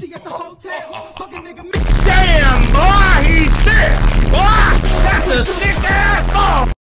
but at the hotel. Fucking nigga, Damn, boy, he's sick. Boy, that's a sick ass.